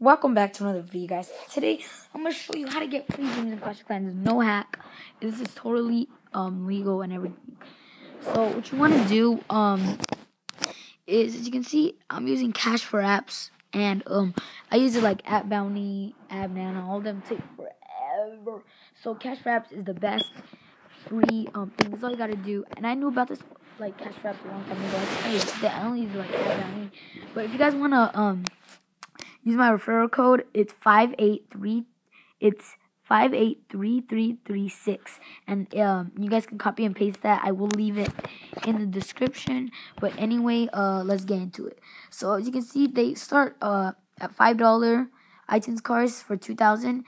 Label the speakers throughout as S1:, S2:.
S1: Welcome back to another video, guys. Today, I'm to show you how to get free gems in Clash of Clans. No hack. This is totally um, legal and everything. So, what you want to do um, is, as you can see, I'm using Cash for Apps. And um, I use it like App Bounty, App Nana, all them take forever. So, Cash for Apps is the best free um, thing. That's all you got to do. And I knew about this like Cash for Apps a long time ago. I only use like App Bounty. But if you guys want to... um use my referral code. It's five eight three. It's five eight three three three six, and um, you guys can copy and paste that. I will leave it in the description. But anyway, uh, let's get into it. So as you can see, they start uh at five dollar iTunes cards for two thousand.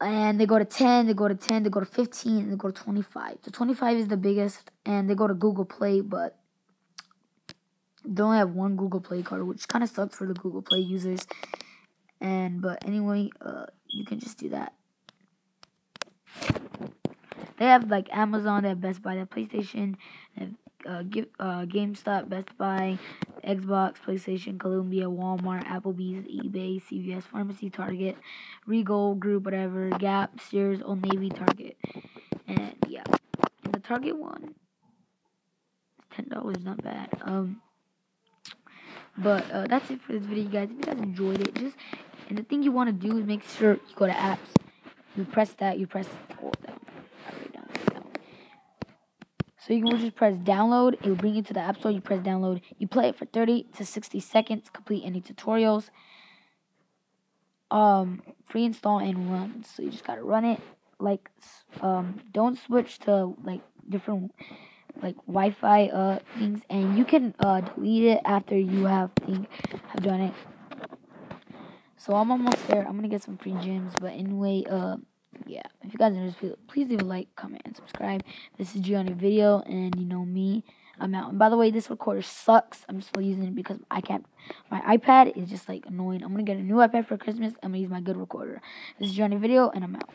S1: And they go to 10, they go to 10, they go to 15, they go to 25. So 25 is the biggest, and they go to Google Play, but they only have one Google Play card, which kind of sucks for the Google Play users. And but anyway, uh, you can just do that. They have like Amazon, they have Best Buy, they have PlayStation, they have uh, give, uh, GameStop, Best Buy, Xbox, PlayStation, Columbia, Walmart, Applebee's, eBay, CVS, Pharmacy, Target, Regal, Group, whatever, Gap, Sears, Old Navy, Target, and yeah, and the Target one, ten dollars, not bad. Um, but uh, that's it for this video, guys. If you guys enjoyed it, just and the thing you want to do is make sure you go to apps. You press that. You press hold down, down. So you can just press download. It will bring you to the app store. You press download. You play it for 30 to 60 seconds. Complete any tutorials. Um, free install and run. So you just gotta run it. Like, um, don't switch to like different like Wi-Fi uh things, and you can uh delete it after you have think, have done it. So I'm almost there. I'm gonna get some free gems, but anyway, uh, yeah. If you guys are interested, please leave a like, comment, and subscribe. This is Gianni Video, and you know me. I'm out. And by the way, this recorder sucks. I'm still using it because I can't. My iPad is just like annoying. I'm gonna get a new iPad for Christmas. I'm gonna use my good recorder. This is Gianni Video, and I'm out.